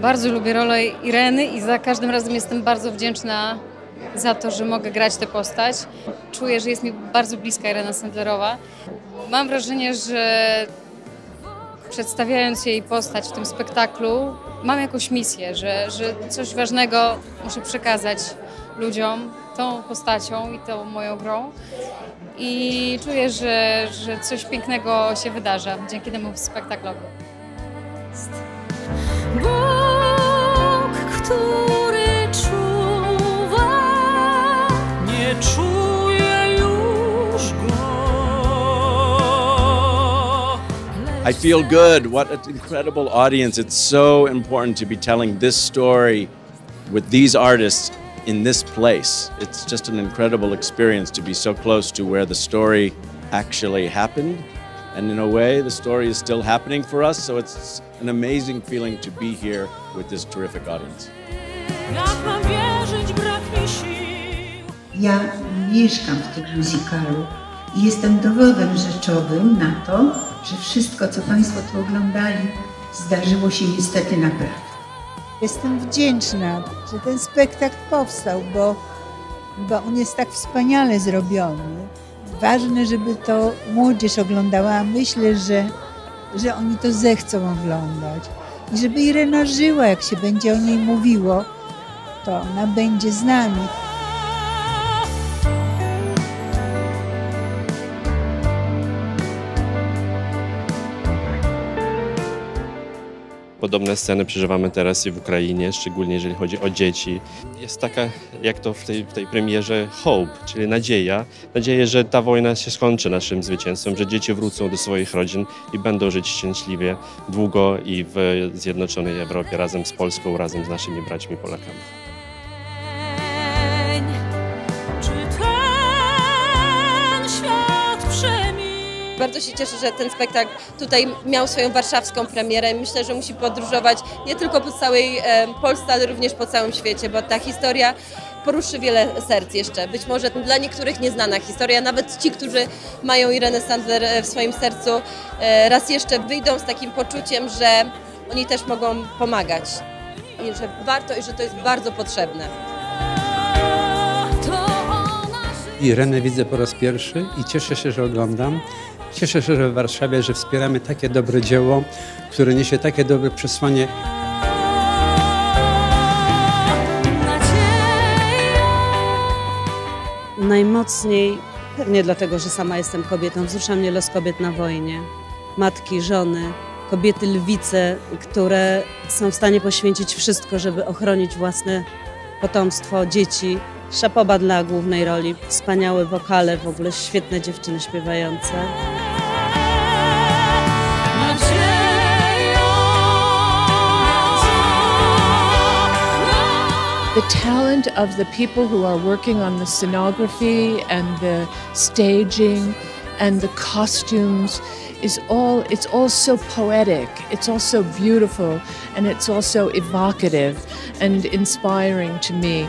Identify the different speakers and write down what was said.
Speaker 1: Bardzo lubię rolę Ireny i za każdym razem jestem bardzo wdzięczna za to, że mogę grać tę postać. Czuję, że jest mi bardzo bliska Irena Sandlerowa. Mam wrażenie, że przedstawiając jej postać w tym spektaklu, mam jakąś misję, że, że coś ważnego muszę przekazać ludziom tą postacią i tą moją grą. I czuję, że, że coś pięknego się wydarza dzięki temu spektaklowi.
Speaker 2: I feel good. What an incredible audience. It's so important to be telling this story with these artists in this place. It's just an incredible experience to be so close to where the story actually happened. And in a way, the story is still happening for us. So it's an amazing feeling to be here with this terrific audience.
Speaker 3: Ja mieszkam w tym musicalu i jestem dowodem rzeczowym na to, że wszystko, co Państwo tu oglądali, zdarzyło się niestety naprawdę.
Speaker 4: Jestem wdzięczna, że ten spektakl powstał, bo, bo on jest tak wspaniale zrobiony. Ważne, żeby to młodzież oglądała, a myślę, że, że oni to zechcą oglądać. I żeby Irena żyła, jak się będzie o niej mówiło, to ona będzie z nami.
Speaker 5: Podobne sceny przeżywamy teraz i w Ukrainie, szczególnie jeżeli chodzi o dzieci. Jest taka, jak to w tej, w tej premierze, hope, czyli nadzieja. Nadzieję, że ta wojna się skończy naszym zwycięstwem, że dzieci wrócą do swoich rodzin i będą żyć szczęśliwie długo i w zjednoczonej Europie razem z Polską, razem z naszymi braćmi Polakami.
Speaker 6: Bardzo się cieszę, że ten spektakl tutaj miał swoją warszawską premierę. Myślę, że musi podróżować nie tylko po całej e, Polsce, ale również po całym świecie, bo ta historia poruszy wiele serc jeszcze. Być może dla niektórych nieznana historia, nawet ci, którzy mają Irenę Sandler e, w swoim sercu, e, raz jeszcze wyjdą z takim poczuciem, że oni też mogą pomagać i że warto i że to jest bardzo potrzebne.
Speaker 7: Irenę widzę po raz pierwszy i cieszę się, że oglądam. Cieszę się, że w Warszawie, że wspieramy takie dobre dzieło, które niesie takie dobre przesłanie
Speaker 8: Najmocniej, pewnie dlatego, że sama jestem kobietą, wzrusza mnie los kobiet na wojnie. Matki, żony, kobiety lwice, które są w stanie poświęcić wszystko, żeby ochronić własne potomstwo, dzieci. Szapoba dla głównej roli, wspaniałe wokale, w ogóle świetne dziewczyny śpiewające.
Speaker 9: The talent of the people who are working on the scenography and the staging and the costumes is all it's all so poetic it's also beautiful and it's also evocative and inspiring to me